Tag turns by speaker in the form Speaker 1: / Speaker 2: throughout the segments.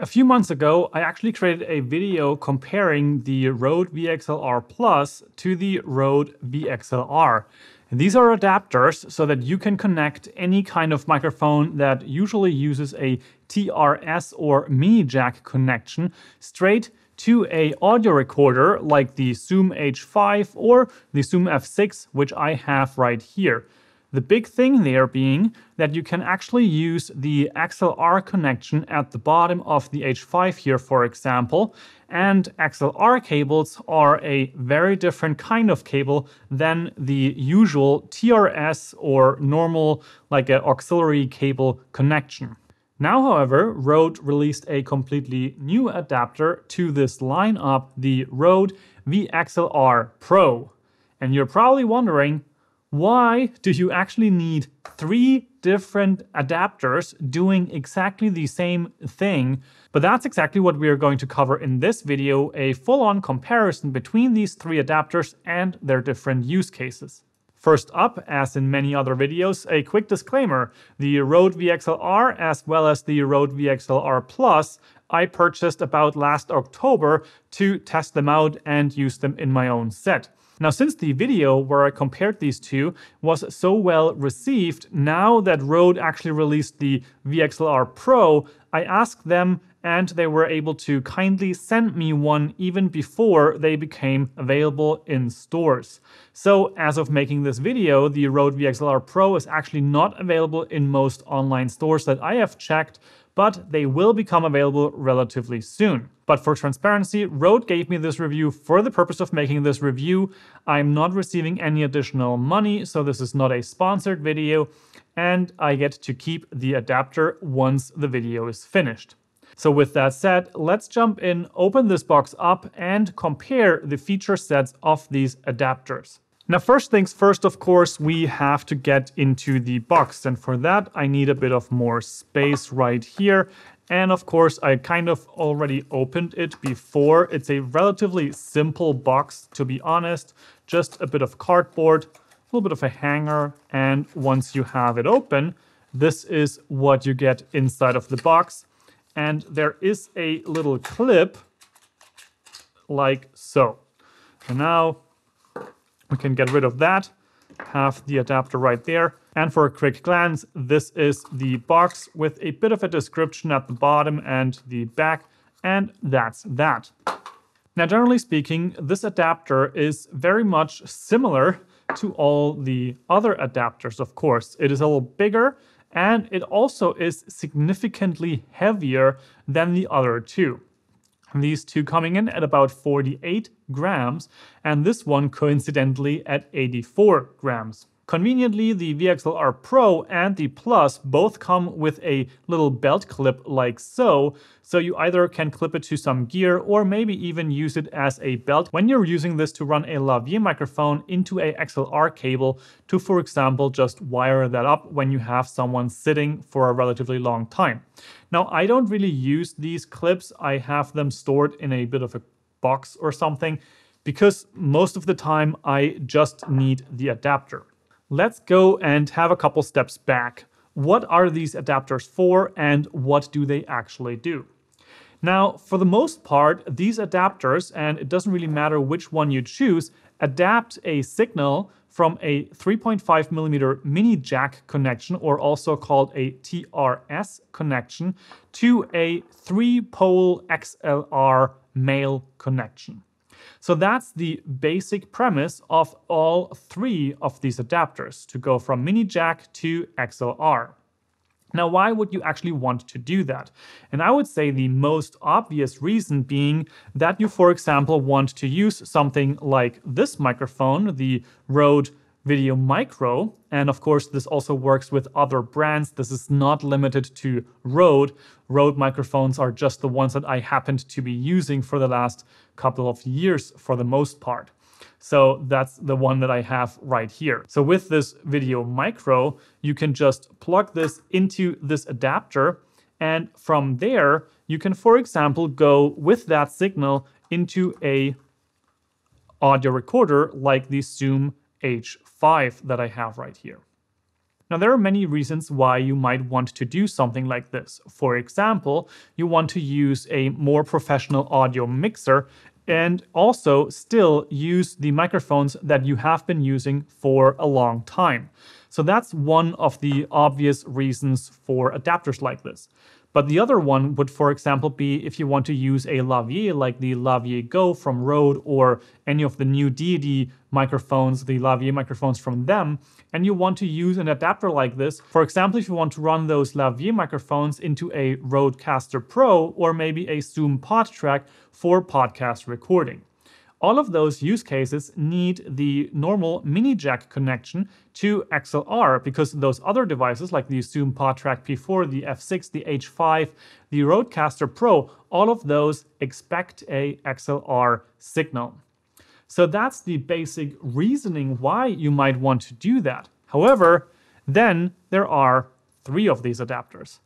Speaker 1: A few months ago, I actually created a video comparing the Rode VXLR Plus to the Rode VXLR. And these are adapters so that you can connect any kind of microphone that usually uses a TRS or mini jack connection straight to a audio recorder like the Zoom H5 or the Zoom F6, which I have right here. The big thing there being that you can actually use the XLR connection at the bottom of the H5 here, for example. And XLR cables are a very different kind of cable than the usual TRS or normal, like an auxiliary cable connection. Now, however, Rode released a completely new adapter to this lineup, the Rode VXLR Pro. And you're probably wondering, why do you actually need three different adapters doing exactly the same thing? But that's exactly what we are going to cover in this video, a full-on comparison between these three adapters and their different use cases. First up, as in many other videos, a quick disclaimer. The Rode VXLR as well as the Rode VXLR Plus I purchased about last October to test them out and use them in my own set. Now, since the video where I compared these two was so well received, now that Rode actually released the VXLR Pro, I asked them and they were able to kindly send me one even before they became available in stores. So as of making this video, the Rode VXLR Pro is actually not available in most online stores that I have checked, but they will become available relatively soon. But for transparency, Rode gave me this review for the purpose of making this review. I'm not receiving any additional money, so this is not a sponsored video, and I get to keep the adapter once the video is finished. So with that said, let's jump in, open this box up, and compare the feature sets of these adapters. Now, first things first, of course, we have to get into the box. And for that, I need a bit of more space right here. And of course, I kind of already opened it before. It's a relatively simple box, to be honest. Just a bit of cardboard, a little bit of a hanger. And once you have it open, this is what you get inside of the box. And there is a little clip like so. And now we can get rid of that, have the adapter right there. And for a quick glance, this is the box with a bit of a description at the bottom and the back, and that's that. Now, generally speaking, this adapter is very much similar to all the other adapters, of course. It is a little bigger, and it also is significantly heavier than the other two. These two coming in at about 48 grams, and this one coincidentally at 84 grams. Conveniently, the VXLR Pro and the Plus both come with a little belt clip like so, so you either can clip it to some gear or maybe even use it as a belt when you're using this to run a lavalier microphone into a XLR cable to, for example, just wire that up when you have someone sitting for a relatively long time. Now, I don't really use these clips. I have them stored in a bit of a box or something because most of the time I just need the adapter. Let's go and have a couple steps back. What are these adapters for and what do they actually do? Now, for the most part, these adapters, and it doesn't really matter which one you choose, adapt a signal from a 3.5 millimeter mini jack connection, or also called a TRS connection, to a three pole XLR male connection. So that's the basic premise of all three of these adapters to go from mini jack to XLR. Now, why would you actually want to do that? And I would say the most obvious reason being that you, for example, want to use something like this microphone, the Rode Video Micro. And of course, this also works with other brands. This is not limited to Rode. Rode microphones are just the ones that I happened to be using for the last couple of years for the most part. So that's the one that I have right here. So with this Video Micro, you can just plug this into this adapter. And from there, you can, for example, go with that signal into a audio recorder like the Zoom H5 that I have right here. Now, there are many reasons why you might want to do something like this. For example, you want to use a more professional audio mixer and also still use the microphones that you have been using for a long time. So that's one of the obvious reasons for adapters like this. But the other one would, for example, be if you want to use a lavalier like the Lavalier Go from Rode or any of the new Deity microphones, the lavalier microphones from them, and you want to use an adapter like this. For example, if you want to run those lavalier microphones into a Rodecaster Pro or maybe a Zoom PodTrak for podcast recording. All of those use cases need the normal mini jack connection to XLR because those other devices like the Zoom PodTrak P4, the F6, the H5, the Rodecaster Pro, all of those expect a XLR signal. So that's the basic reasoning why you might want to do that. However, then there are three of these adapters.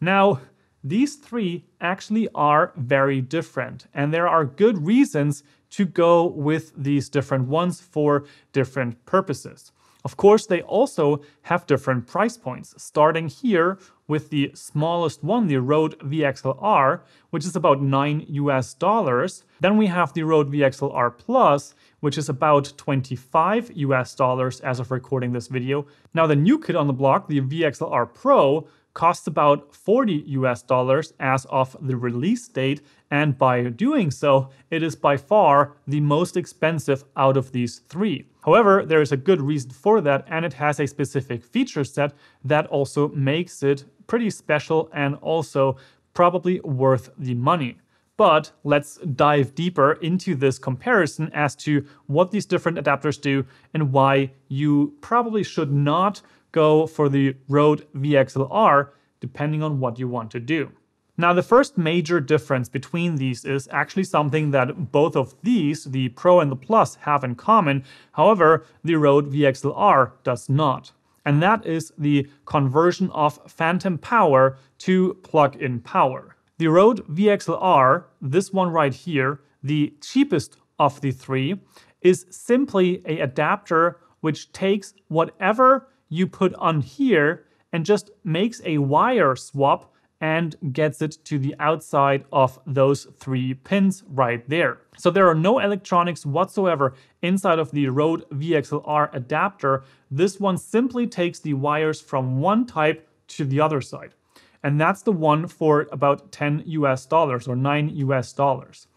Speaker 1: Now, these three actually are very different, and there are good reasons to go with these different ones for different purposes. Of course, they also have different price points, starting here with the smallest one, the Rode VXLR, which is about 9 US dollars. Then we have the Rode VXLR Plus, which is about 25 US dollars as of recording this video. Now the new kid on the block, the VXLR Pro, costs about 40 US dollars as of the release date, and by doing so, it is by far the most expensive out of these three. However, there is a good reason for that, and it has a specific feature set that also makes it pretty special and also probably worth the money. But let's dive deeper into this comparison as to what these different adapters do and why you probably should not go for the Rode VXLR depending on what you want to do. Now, the first major difference between these is actually something that both of these, the Pro and the Plus, have in common. However, the Rode VXLR does not. And that is the conversion of phantom power to plug-in power. The Rode VXLR, this one right here, the cheapest of the three, is simply a adapter which takes whatever you put on here and just makes a wire swap and gets it to the outside of those three pins right there. So there are no electronics whatsoever inside of the Rode VXLR adapter. This one simply takes the wires from one type to the other side. And that's the one for about 10 US dollars or 9 US dollars.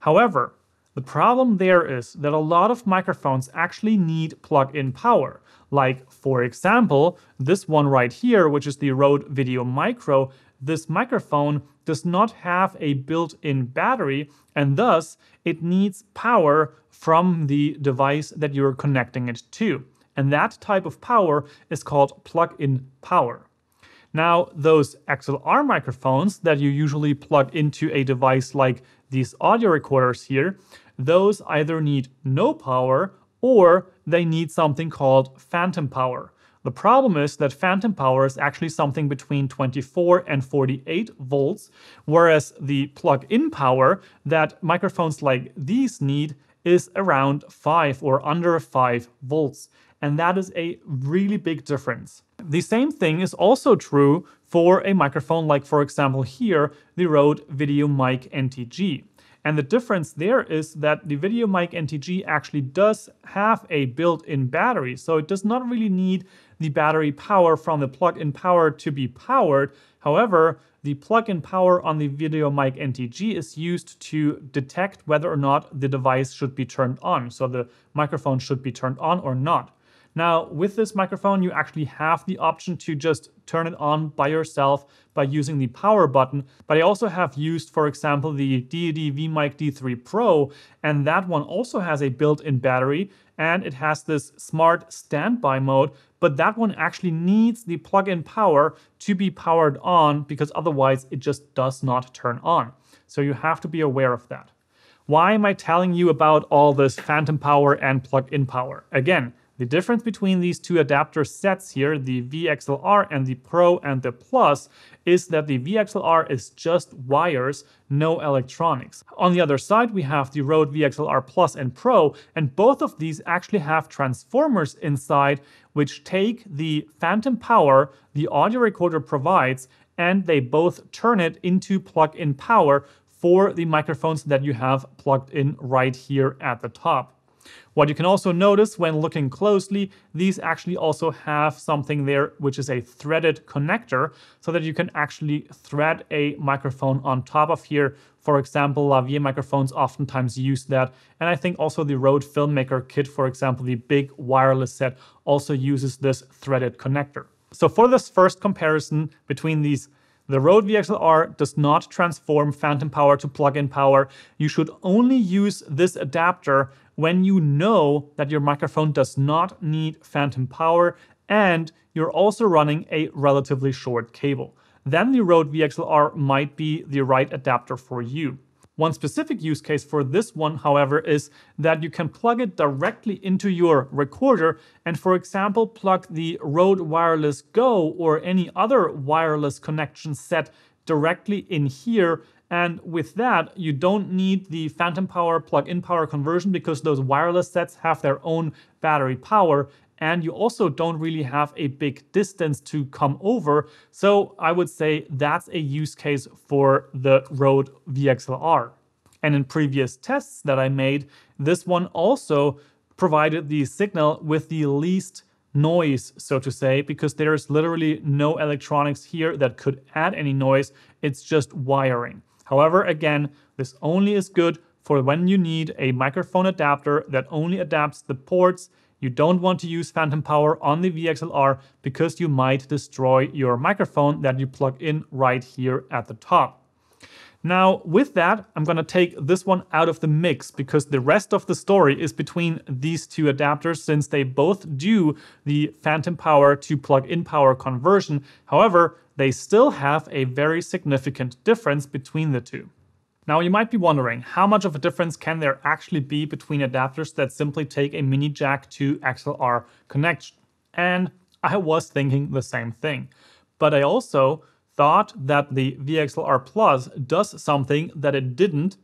Speaker 1: However, the problem there is that a lot of microphones actually need plug-in power. Like, for example, this one right here, which is the Rode Video Micro, this microphone does not have a built-in battery, and thus it needs power from the device that you're connecting it to. And that type of power is called plug-in power. Now, those XLR microphones that you usually plug into a device like these audio recorders here, those either need no power or they need something called phantom power. The problem is that phantom power is actually something between 24 and 48 volts, whereas the plug-in power that microphones like these need is around 5 or under 5 volts. And that is a really big difference. The same thing is also true for a microphone like, for example, here, the Rode VideoMic NTG. And the difference there is that the VideoMic NTG actually does have a built-in battery, so it does not really need the battery power from the plug-in power to be powered. However, the plug-in power on the VideoMic NTG is used to detect whether or not the device should be turned on, so the microphone should be turned on or not. Now, with this microphone, you actually have the option to just turn it on by yourself by using the power button. But I also have used, for example, the Deity VMic D3 Pro, and that one also has a built-in battery, and it has this smart standby mode, but that one actually needs the plug-in power to be powered on because otherwise it just does not turn on. So you have to be aware of that. Why am I telling you about all this phantom power and plug-in power? Again, The difference between these two adapter sets here, the VXLR and the Pro and the Plus, is that the VXLR is just wires, no electronics. On the other side, we have the Rode VXLR Plus and Pro, and both of these actually have transformers inside which take the phantom power the audio recorder provides and they both turn it into plug-in power for the microphones that you have plugged in right here at the top. What you can also notice when looking closely, these actually also have something there which is a threaded connector so that you can actually thread a microphone on top of here. For example, Lavalier microphones oftentimes use that. And I think also the Rode Filmmaker kit, for example, the big wireless set also uses this threaded connector. So for this first comparison between these the Rode VXLR does not transform phantom power to plug-in power. You should only use this adapter when you know that your microphone does not need phantom power and you're also running a relatively short cable. Then the Rode VXLR might be the right adapter for you. One specific use case for this one, however, is that you can plug it directly into your recorder and, for example, plug the Rode Wireless Go or any other wireless connection set directly in here and with that, you don't need the phantom power plug-in power conversion because those wireless sets have their own battery power. And you also don't really have a big distance to come over. So I would say that's a use case for the Rode VXLR. And in previous tests that I made, this one also provided the signal with the least noise, so to say, because there's literally no electronics here that could add any noise. It's just wiring. However, again, this only is good for when you need a microphone adapter that only adapts the ports. You don't want to use phantom power on the VXLR because you might destroy your microphone that you plug in right here at the top. Now, with that, I'm to take this one out of the mix because the rest of the story is between these two adapters since they both do the phantom power to plug-in power conversion. However, they still have a very significant difference between the two. Now you might be wondering, how much of a difference can there actually be between adapters that simply take a mini jack to XLR connection? And I was thinking the same thing. But I also thought that the VXLR Plus does something that it didn't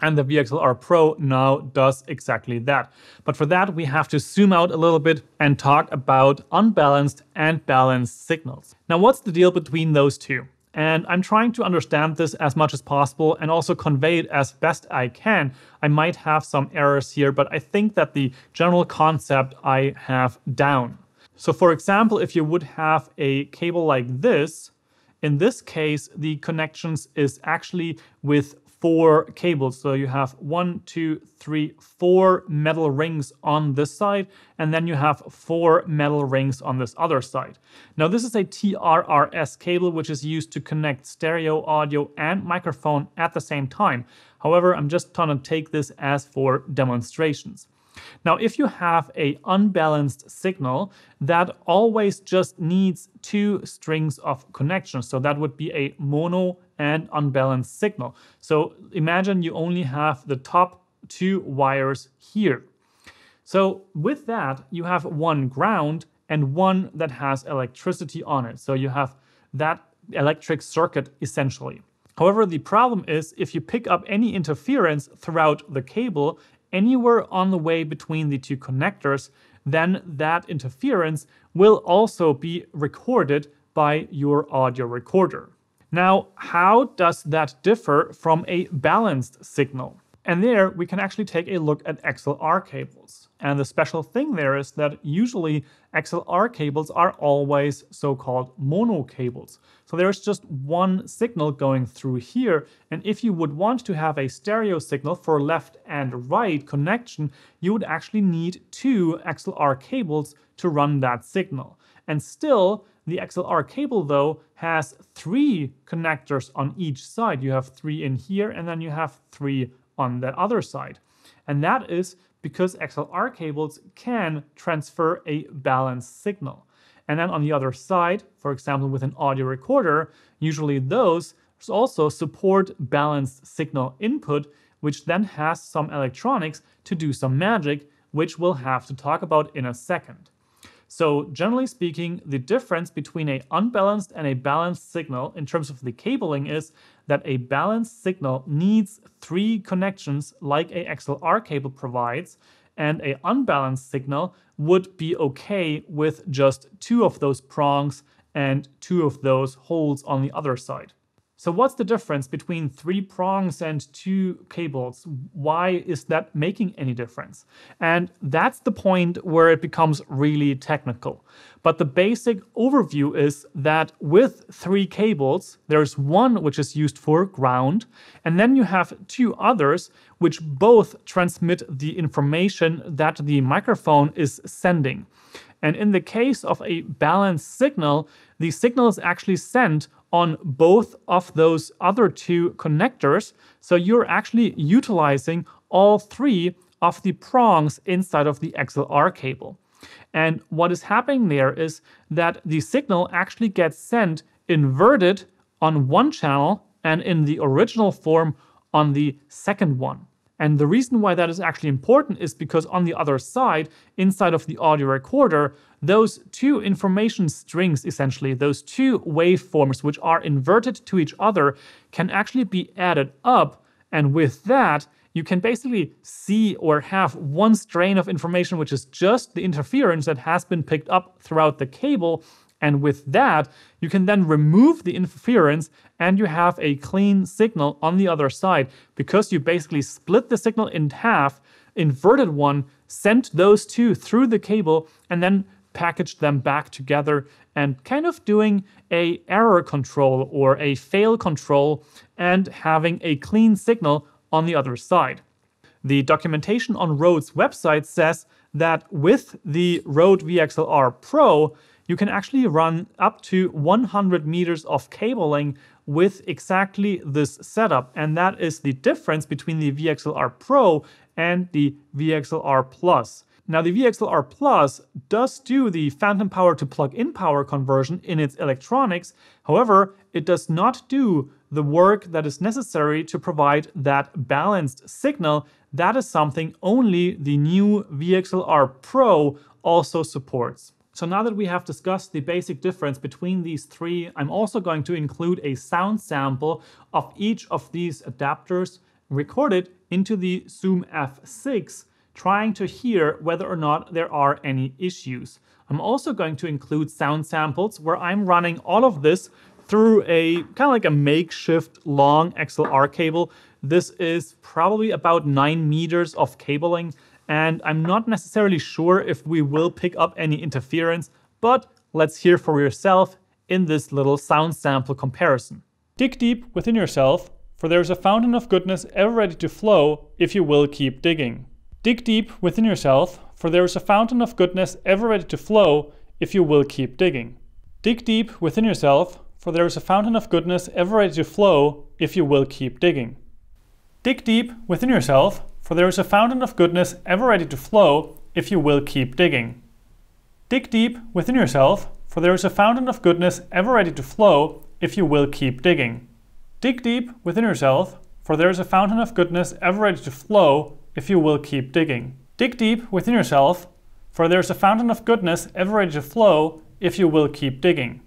Speaker 1: and the VXLR Pro now does exactly that. But for that, we have to zoom out a little bit and talk about unbalanced and balanced signals. Now, what's the deal between those two? And I'm trying to understand this as much as possible and also convey it as best I can. I might have some errors here, but I think that the general concept I have down. So for example, if you would have a cable like this, in this case, the connections is actually with four cables. So you have one, two, three, four metal rings on this side, and then you have four metal rings on this other side. Now this is a TRRS cable, which is used to connect stereo, audio, and microphone at the same time. However, I'm just gonna take this as for demonstrations. Now, if you have a unbalanced signal, that always just needs two strings of connection. So that would be a mono and unbalanced signal. So imagine you only have the top two wires here. So with that, you have one ground and one that has electricity on it. So you have that electric circuit essentially. However, the problem is if you pick up any interference throughout the cable, anywhere on the way between the two connectors, then that interference will also be recorded by your audio recorder. Now, how does that differ from a balanced signal? And there we can actually take a look at XLR cables. And the special thing there is that usually XLR cables are always so-called mono cables. So there's just one signal going through here. And if you would want to have a stereo signal for left and right connection, you would actually need two XLR cables to run that signal. And still, the XLR cable though has three connectors on each side. You have three in here and then you have three on the other side. And that is because XLR cables can transfer a balanced signal. And then on the other side, for example, with an audio recorder, usually those also support balanced signal input, which then has some electronics to do some magic which we'll have to talk about in a second. So generally speaking, the difference between a unbalanced and a balanced signal in terms of the cabling is that a balanced signal needs three connections like a XLR cable provides, and a unbalanced signal would be okay with just two of those prongs and two of those holes on the other side. So what's the difference between three prongs and two cables? Why is that making any difference? And that's the point where it becomes really technical. But the basic overview is that with three cables, there's one which is used for ground, and then you have two others which both transmit the information that the microphone is sending. And in the case of a balanced signal, the signal is actually sent on both of those other two connectors. So you're actually utilizing all three of the prongs inside of the XLR cable. And what is happening there is that the signal actually gets sent inverted on one channel and in the original form on the second one. And the reason why that is actually important is because on the other side, inside of the audio recorder, those two information strings, essentially, those two waveforms which are inverted to each other, can actually be added up. And with that, you can basically see or have one strain of information, which is just the interference that has been picked up throughout the cable. And with that, you can then remove the interference and you have a clean signal on the other side because you basically split the signal in half, inverted one, sent those two through the cable, and then packaged them back together and kind of doing a error control or a fail control and having a clean signal on the other side. The documentation on Rode's website says that with the Rode VXLR Pro, you can actually run up to 100 meters of cabling with exactly this setup. And that is the difference between the VXLR Pro and the VXLR Plus. Now the VXLR Plus does do the phantom power to plug-in power conversion in its electronics. However, it does not do the work that is necessary to provide that balanced signal. That is something only the new VXLR Pro also supports. So now that we have discussed the basic difference between these three, I'm also going to include a sound sample of each of these adapters recorded into the Zoom F6, trying to hear whether or not there are any issues. I'm also going to include sound samples where I'm running all of this through a kind of like a makeshift long XLR cable. This is probably about nine meters of cabling and I'm not necessarily sure if we will pick up any interference, but let's hear for yourself in this little sound sample comparison. Dig deep within yourself, for there is a fountain of goodness ever ready to flow if you will keep digging. Dig deep within yourself, for there is a fountain of goodness ever ready to flow if you will keep digging. Dig deep within yourself, for there is a fountain of goodness ever ready to flow if you will keep digging. Dig deep within yourself, for there is a fountain of goodness ever ready to flow if you will keep digging. Dig deep within yourself, for there is a fountain of goodness ever ready to flow if you will keep digging. Dig deep within yourself, for there is a fountain of goodness ever ready to flow if you will keep digging. Dig deep within yourself, for there is a fountain of goodness ever ready to flow if you will keep digging.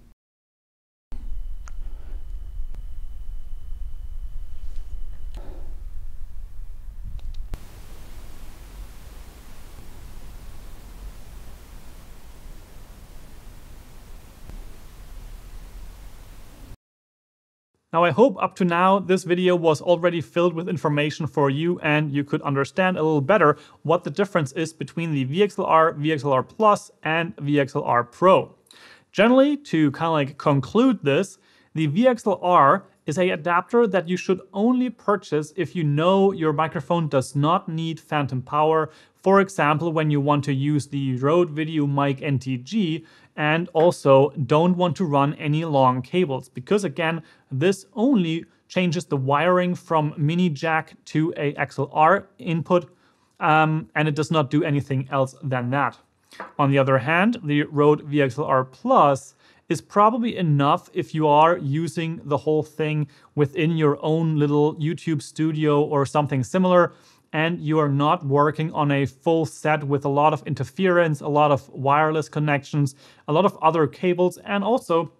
Speaker 1: Now I hope up to now this video was already filled with information for you and you could understand a little better what the difference is between the VXLR, VXLR Plus and VXLR Pro. Generally, to kind of like conclude this, the VXLR is a adapter that you should only purchase if you know your microphone does not need phantom power. For example, when you want to use the Rode VideoMic NTG and also don't want to run any long cables because again, this only changes the wiring from mini jack to a XLR input um, and it does not do anything else than that. On the other hand, the Rode VXLR Plus is probably enough if you are using the whole thing within your own little YouTube studio or something similar and you are not working on a full set with a lot of interference, a lot of wireless connections, a lot of other cables, and also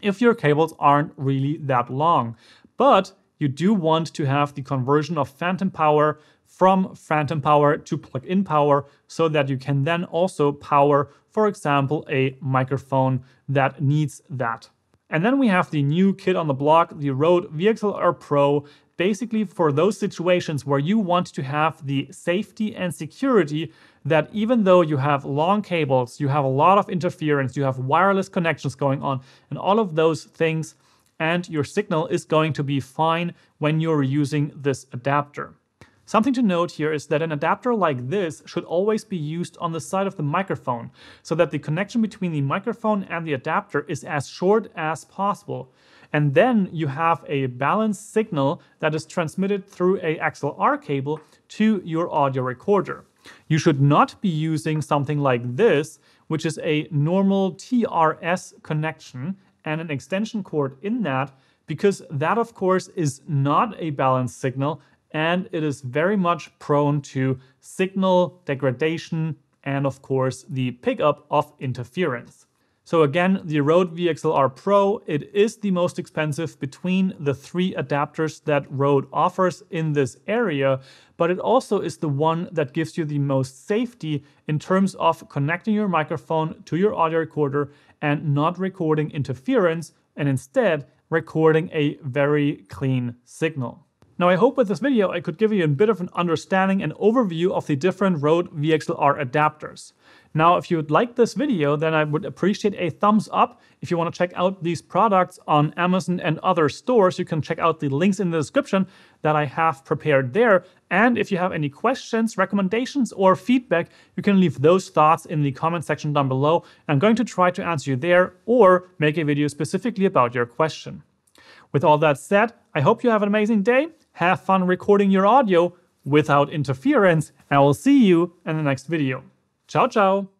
Speaker 1: if your cables aren't really that long. But you do want to have the conversion of phantom power from phantom power to plug-in power so that you can then also power, for example, a microphone that needs that. And then we have the new kid on the block, the Rode VXLR Pro, basically for those situations where you want to have the safety and security that even though you have long cables, you have a lot of interference, you have wireless connections going on, and all of those things, and your signal is going to be fine when you're using this adapter. Something to note here is that an adapter like this should always be used on the side of the microphone, so that the connection between the microphone and the adapter is as short as possible. And then you have a balanced signal that is transmitted through a XLR cable to your audio recorder. You should not be using something like this, which is a normal TRS connection and an extension cord in that, because that of course is not a balanced signal and it is very much prone to signal degradation and of course the pickup of interference. So again, the Rode VXLR Pro, it is the most expensive between the three adapters that Rode offers in this area, but it also is the one that gives you the most safety in terms of connecting your microphone to your audio recorder and not recording interference, and instead recording a very clean signal. Now I hope with this video I could give you a bit of an understanding and overview of the different Rode VXLR adapters. Now if you would like this video then I would appreciate a thumbs up. If you want to check out these products on Amazon and other stores you can check out the links in the description that I have prepared there. And if you have any questions, recommendations or feedback you can leave those thoughts in the comment section down below. I'm going to try to answer you there or make a video specifically about your question. With all that said, I hope you have an amazing day have fun recording your audio without interference, and I will see you in the next video. Ciao, ciao!